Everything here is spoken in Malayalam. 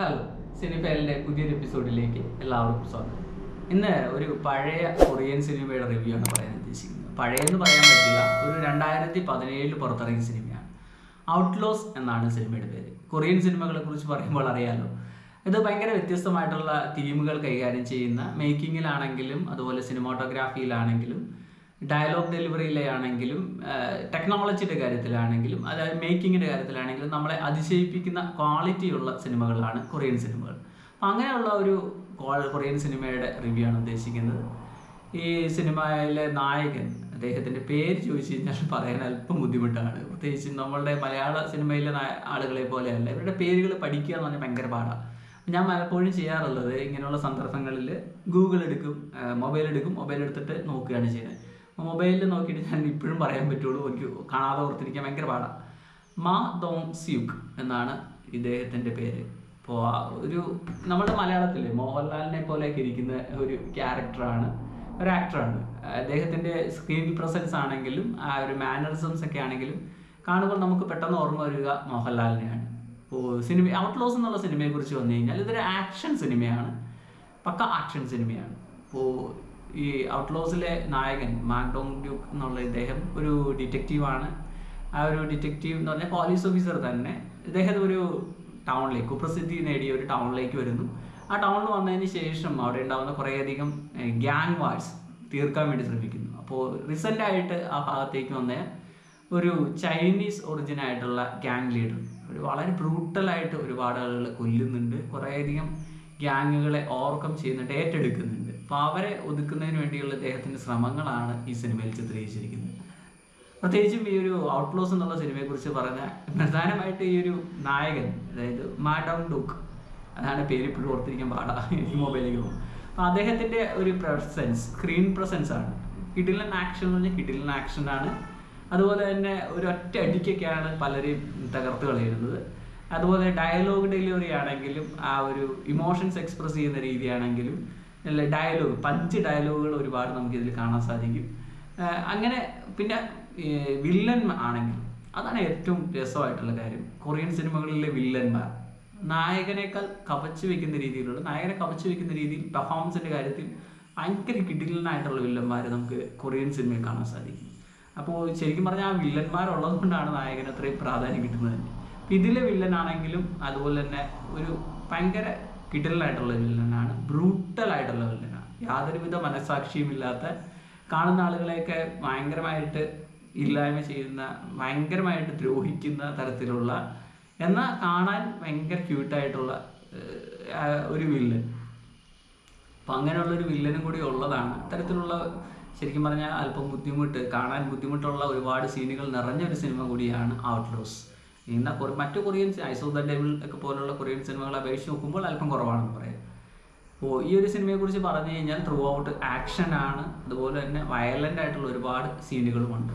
ഹലോ സിനിഫയലിന്റെ പുതിയൊരു എപ്പിസോഡിലേക്ക് എല്ലാവർക്കും സ്വാഗതം. ഇന്ന് ഒരു പഴയ കൊറിയൻ സിനിമയുടെ റിവ്യൂ ആണ് പറയാൻ ഉദ്ദേശിക്കുന്നത്. പഴയെന്ന് പറയാൻ പറ്റില്ല ഒരു രണ്ടായിരത്തി പതിനേഴിൽ പുറത്തിറങ്ങിയ സിനിമയാണ്. ഔട്ട്ലോസ് എന്നാണ് സിനിമയുടെ പേര്. കൊറിയൻ സിനിമകളെ കുറിച്ച് പറയുമ്പോൾ അറിയാലോ ഇത് ഭയങ്കര വ്യത്യസ്തമായിട്ടുള്ള തീമുകൾ കൈകാര്യം ചെയ്യുന്ന മേക്കിങ്ങിലാണെങ്കിലും അതുപോലെ സിനിമാട്ടോഗ്രാഫിയിലാണെങ്കിലും ഡയലോഗ് ഡെലിവറിയിലാണെങ്കിലും ടെക്നോളജിയുടെ കാര്യത്തിലാണെങ്കിലും അതായത് മേക്കിങ്ങിന്റെ കാര്യത്തിലാണെങ്കിലും നമ്മളെ അതിശയിപ്പിക്കുന്ന ക്വാളിറ്റിയുള്ള സിനിമകളാണ് കൊറിയൻ സിനിമകൾ. അപ്പം അങ്ങനെയുള്ള ഒരു കൊറിയൻ സിനിമയുടെ റിവ്യൂ ആണ് ഉദ്ദേശിക്കുന്നത്. ഈ സിനിമയിലെ നായകൻ അദ്ദേഹത്തിന്റെ പേര് ചോദിച്ചു കഴിഞ്ഞാൽ പറയാൻ അല്പം ബുദ്ധിമുട്ടാണ്. പ്രത്യേകിച്ച് നമ്മളുടെ മലയാള സിനിമയിലെ ആളുകളെ പോലെയല്ല. ഇവരുടെ പേരുകൾ പഠിക്കുക എന്ന് പറഞ്ഞാൽ ഭയങ്കര പാടാണ് ഞാൻ പലപ്പോഴും ചെയ്യാറുള്ളത് ഇങ്ങനെയുള്ള സന്ദർഭങ്ങളിൽ ഗൂഗിൾ എടുക്കും മൊബൈൽ എടുക്കും മൊബൈൽ എടുത്തിട്ട് നോക്കുകയാണ് ചെയ്യുന്നത്. മൊബൈലിൽ നോക്കിയിട്ട് ഞാൻ ഇപ്പോഴും പറയാൻ പറ്റുള്ളൂ എനിക്ക് കാണാതെ ഓർത്തിരിക്കാൻ ഭയങ്കര പാടാണ് മാ ദോങ് സ്യൂക്ക് എന്നാണ് ഇദ്ദേഹത്തിന്റെ പേര്. അപ്പോൾ ഒരു നമ്മുടെ മലയാളത്തിൽ മോഹൻലാലിനെ പോലെയൊക്കെ ഇരിക്കുന്ന ഒരു ക്യാരക്ടറാണ് ഒരു ആക്ടറാണ്. അദ്ദേഹത്തിന്റെ സ്ക്രീൻ പ്രസൻസ് ആണെങ്കിലും ആ ഒരു മാനറിസംസ് ഒക്കെ ആണെങ്കിലും കാണുമ്പോൾ നമുക്ക് പെട്ടെന്ന് ഓർമ്മ വരിക മോഹൻലാലിനെയാണ്. ഇപ്പോൾ സിനിമ ഔട്ട്ലോസ് എന്നുള്ള സിനിമയെക്കുറിച്ച് വന്നു കഴിഞ്ഞാൽ ഇതൊരു ആക്ഷൻ സിനിമയാണ് പക്ക ആക്ഷൻ സിനിമയാണ് ഇപ്പോൾ ഈ ഔട്ട്ലോസിലെ നായകൻ മാക്ഡോങ് ഡ്യൂക്ക് എന്നുള്ള ഇദ്ദേഹം ഒരു ഡിറ്റക്റ്റീവാണ് ആ ഒരു ഡിറ്റക്റ്റീവ് എന്ന് പറഞ്ഞാൽ പോലീസ് ഓഫീസർ തന്നെ. ഇദ്ദേഹം ഒരു ടൗണിലേക്ക് കുപ്രസിദ്ധി നേടിയ ഒരു ടൗണിലേക്ക് വരുന്നു. ആ ടൗണിൽ വന്നതിന് ശേഷം അവിടെ ഉണ്ടാകുന്ന കുറേയധികം ഗ്യാങ് വാഴ്സ് തീർക്കാൻ വേണ്ടി ശ്രമിക്കുന്നു. അപ്പോൾ റീസെന്റ് ആയിട്ട് ആ ഭാഗത്തേക്ക് വന്ന ഒരു ചൈനീസ് ഒറിജിൻ ആയിട്ടുള്ള ഗ്യാങ് ലീഡർ ഒരു വളരെ ബ്രൂട്ടലായിട്ട് ഒരുപാട് ആളുകൾ കൊല്ലുന്നുണ്ട്. കുറേയധികം ഗ്യാങ്ങുകളെ ഓവർകം ചെയ്യുന്നുണ്ട് ഏറ്റെടുക്കുന്നുണ്ട്. അപ്പോൾ അവരെ ഒതുക്കുന്നതിന് വേണ്ടിയുള്ള അദ്ദേഹത്തിന്റെ ശ്രമങ്ങളാണ് ഈ സിനിമയിൽ ചിത്രീകരിച്ചിരിക്കുന്നത്. പ്രത്യേകിച്ചും ഈ ഒരു ഔട്ട്ലോസ് എന്നുള്ള സിനിമയെക്കുറിച്ച് പറഞ്ഞ പ്രധാനമായിട്ട് ഈ ഒരു നായകൻ അതായത് മാഡം ഡുക്ക്. അതാണ് പേര് ഇപ്പോഴും ഓർത്തിരിക്കാൻ പാടാ ഈ മൊബൈലിലേക്ക് പോകും അപ്പോൾ അദ്ദേഹത്തിന്റെ ഒരു പ്രസൻസ് സ്ക്രീൻ പ്രസൻസ് ആണ്. കിഡിലൻ ആക്ഷൻ എന്ന് പറഞ്ഞാൽ കിഡിലൻ ആക്ഷൻ ആണ്. അതുപോലെ തന്നെ ഒരു ഒറ്റ അടിക്കൊക്കെയാണ് പലരെയും തകർത്ത് കളയുന്നത്. അതുപോലെ ഡയലോഗ് ഡെലിവറി ആണെങ്കിലും ആ ഒരു ഇമോഷൻസ് എക്സ്പ്രസ് ചെയ്യുന്ന രീതിയാണെങ്കിലും അല്ല ഡയലോഗ് പഞ്ച് ഡയലോഗുകൾ ഒരുപാട് നമുക്ക് ഇതിൽ കാണാൻ സാധിക്കും. അങ്ങനെ പിന്നെ വില്ലൻ ആണെങ്കിൽ അതാണ് ഏറ്റവും രസമായിട്ടുള്ള കാര്യം. കൊറിയൻ സിനിമകളിലെ വില്ലന്മാർ നായകനേക്കാൾ കവച്ചു വെക്കുന്ന രീതിയിലുള്ള നായകനെ കവച്ചു വെക്കുന്ന രീതിയിൽ പെർഫോമൻസിന്റെ കാര്യത്തിൽ ഭയങ്കര കിടിലനായിട്ടുള്ള വില്ലന്മാർ നമുക്ക് കൊറിയൻ സിനിമയിൽ കാണാൻ സാധിക്കും. അപ്പോൾ ശരിക്കും പറഞ്ഞാൽ ആ വില്ലന്മാരുള്ളത് കൊണ്ടാണ് നായകന് അത്രയും പ്രാധാന്യം കിട്ടുന്നത് തന്നെ. ഇതിലെ വില്ലനാണെങ്കിലും അതുപോലെ തന്നെ ഒരു ഭയങ്കര കിടലായിട്ടുള്ള വില്ലനാണ് ബ്രൂട്ടൽ ആയിട്ടുള്ള വില്ലനാണ് യാതൊരുവിധ മനസാക്ഷിയും ഇല്ലാത്ത കാണുന്ന ആളുകളെയൊക്കെ ഭയങ്കരമായിട്ട് ഇല്ലായ്മ ചെയ്യുന്ന ഭയങ്കരമായിട്ട് ദ്രോഹിക്കുന്ന തരത്തിലുള്ള എന്നാൽ കാണാൻ ഭയങ്കര ക്യൂട്ടായിട്ടുള്ള ഒരു വില്ലൻ അപ്പം അങ്ങനെയുള്ളൊരു വില്ലനും കൂടി ഉള്ളതാണ്. അത്തരത്തിലുള്ള ശരിക്കും പറഞ്ഞാൽ അല്പം ബുദ്ധിമുട്ട് കാണാൻ ബുദ്ധിമുട്ടുള്ള ഒരുപാട് സീനുകൾ നിറഞ്ഞ ഒരു സിനിമ കൂടിയാണ് ഔട്ട്ലോസ് ഇന്ന മറ്റു കൊറിയൻ ഐസോ ദ ഡെവിൾ ഒക്കെ പോലുള്ള കൊറിയൻ സിനിമകളെ അപേക്ഷിച്ച് നോക്കുമ്പോൾ അല്പം കുറവാണെന്ന് പറയാം. അപ്പോൾ ഈ ഒരു സിനിമയെക്കുറിച്ച് പറഞ്ഞു കഴിഞ്ഞാൽ ത്രൂ ഔട്ട് ആക്ഷൻ ആണ്. അതുപോലെ തന്നെ വയലന്റ് ആയിട്ടുള്ള ഒരുപാട് സീനുകളുമുണ്ട്